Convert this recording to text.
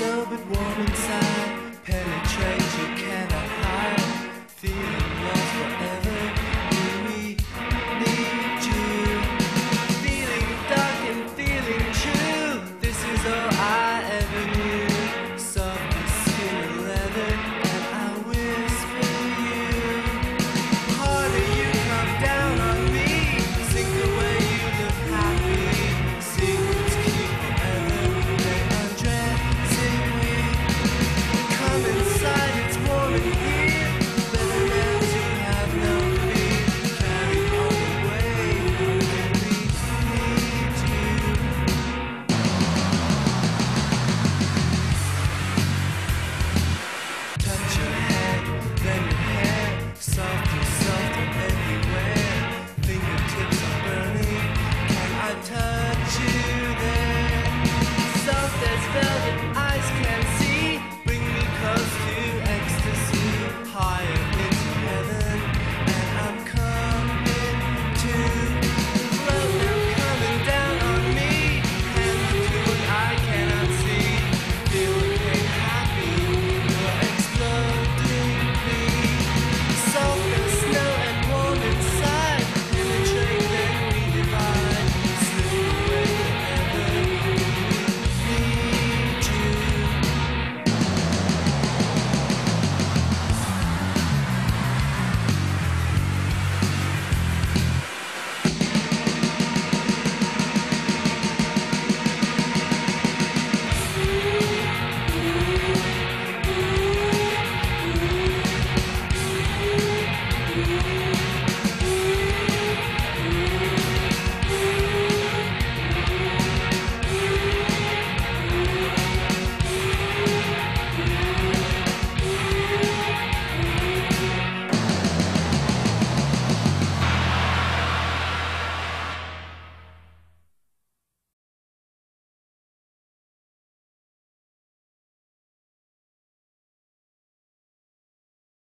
love and warm inside. you